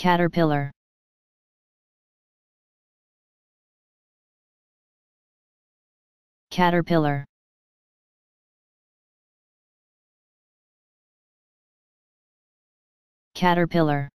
Caterpillar. Caterpillar. Caterpillar.